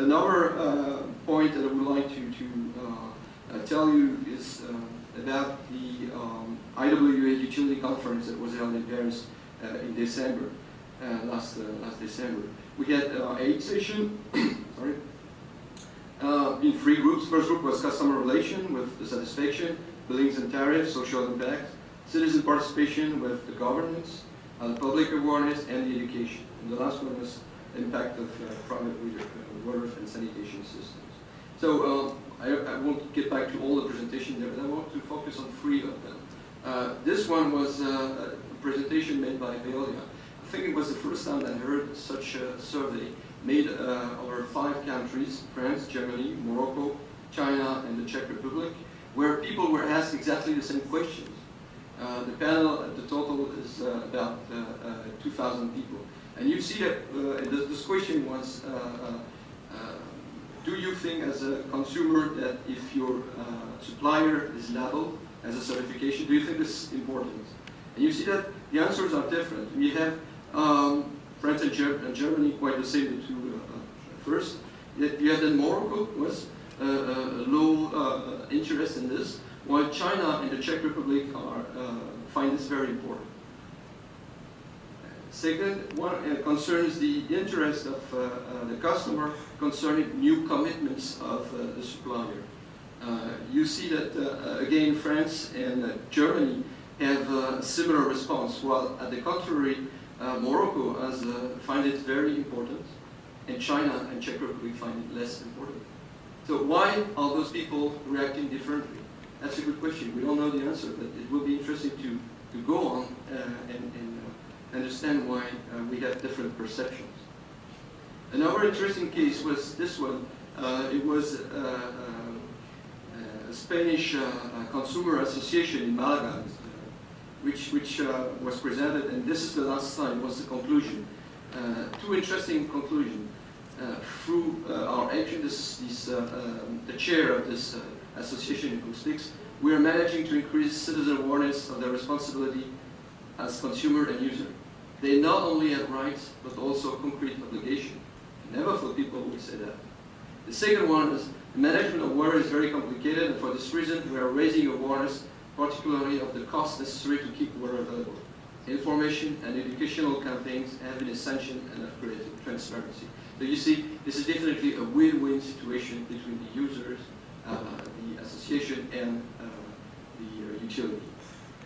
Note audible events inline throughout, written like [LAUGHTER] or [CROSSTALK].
another uh, point that I would like to, to uh, uh, tell you is about the um, IWA utility conference that was held in Paris in December, last, last December. We had eight sessions, [COUGHS] sorry, uh, in three groups. First group was customer relation with the satisfaction, billings and tariffs, social impact, citizen participation with the governance, uh, public awareness, and the education. And the last one was impact of uh, private water and sanitation systems. So uh, I, I, won't get back to all the presentation there, but I want to focus on three of them. Uh, this one was uh, a presentation made by Veolia. I think it was the first time that I heard such a survey made uh, over five countries, France, Germany, Morocco, China, and the Czech Republic, where people were asked exactly the same questions. Uh, the panel, the total is uh, about 2,000 people. And you see that uh, this question was, uh, uh, do you think as a consumer that if your supplier is labeled as a certification, do you think this is important? And you see that the answers are different. We have um, France and, Ger and, Germany quite the same, the two first. You have then Morocco was uh, uh, low uh, interest in this, while China and the Czech Republic are, find this very important. Second one uh, concerns the interest of uh, uh, the customer concerning new commitments of the supplier. you see that, again, France and Germany have a similar response, while at the contrary, Morocco has, find it very important, and China and Czech Republic find it less important. So why are those people reacting differently? That's a good question. We don't know the answer, but it will be interesting to, to go on uh, and, and understand why uh, we have different perceptions. Another interesting case was this one. Uh, it was uh, uh, a Spanish uh, consumer association in Malaga, which, which was presented, and this is the last slide, was the conclusion. two interesting conclusions. through our action, this is this, um, the chair of this association who speaks, we are managing to increase citizen awareness of their responsibility as consumer and user. They not only have rights, but also concrete obligation. Never for people would say that. The second one is the management of water is very complicated, and for this reason, we are raising awareness, particularly of the costs necessary to keep water available. Information and educational campaigns have been essential and have created transparency. So you see, this is definitely a win-win situation between the users, uh, the association, and uh, the uh, utility.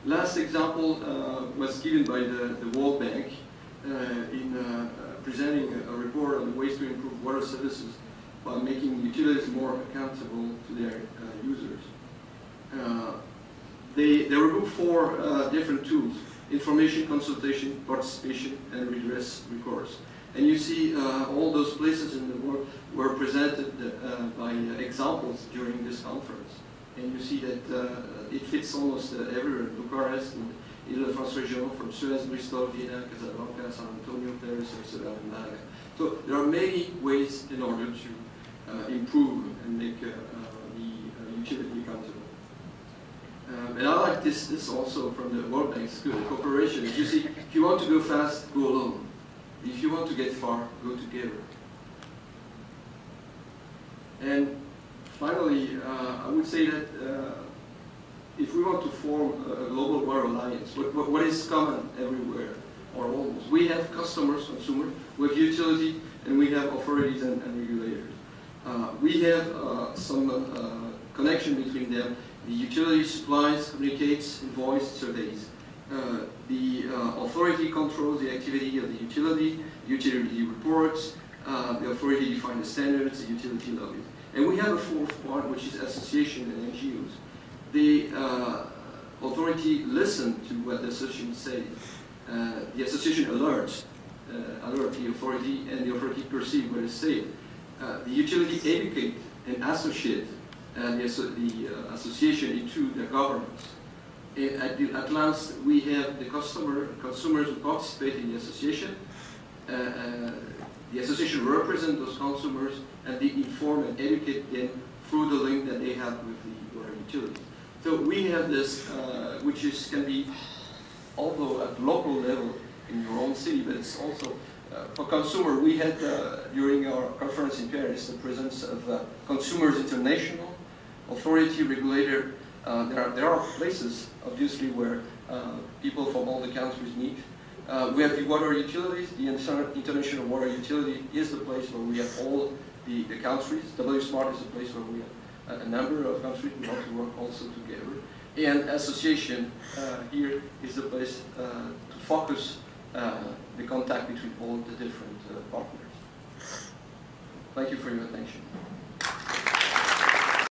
Last example uh, was given by the, the World Bank uh, in uh, presenting a, a, report on ways to improve water services by making utilities more accountable to their users. they, they removed four different tools, information, consultation, participation, and redress recourse. And you see uh, all those places in the world were presented uh, by uh, examples during this conference and you see that uh, it fits almost uh, everywhere. Bucharest and Ile-de-France region, from Suez, Bristol, Vienna, Casablanca, San Antonio, Paris, Amsterdam, Malaga. So there are many ways in order to uh, improve and make the utility accountable. Um, and I like this, this also from the World Bank's cooperation. You see, if you want to go fast, go alone. If you want to get far, go together. And finally, uh, I would say that uh, if we want to form a global water alliance, what, what is common everywhere, or almost, we have customers, consumers, we have utility, and we have authorities and, and regulators. Uh, we have uh, some uh, connection between them. The utility supplies, communicates, invoice, surveys. Uh, the authority controls the activity of the utility, utility reports, the authority defines the standards, the utility lobbies. And we have a fourth part, which is association and NGOs. The uh, authority listen to what the association says. Uh, the association alerts, uh, alert the authority, and the authority perceive what is said. Uh, the utility educate and associate uh, the, the uh, association into the governance. And at, the, at last, we have the customer, consumers who participate in the association. The association represents those consumers and they inform and educate them through the link that they have with the water utility. So we have this, uh, which is can be, although at local level in your own city, but it's also uh, for consumer, we had uh, during our conference in Paris the presence of uh, Consumers International, authority regulator. Uh, there, are, there are places, obviously, where uh, people from all the countries meet. Uh, we have the water utilities. The International Water Utility is the place where we have all the, the countries. W-SMART is a place where we have a, a number of countries. We want to work also together. And association here is the place to focus uh, the contact between all the different uh, partners. Thank you for your attention.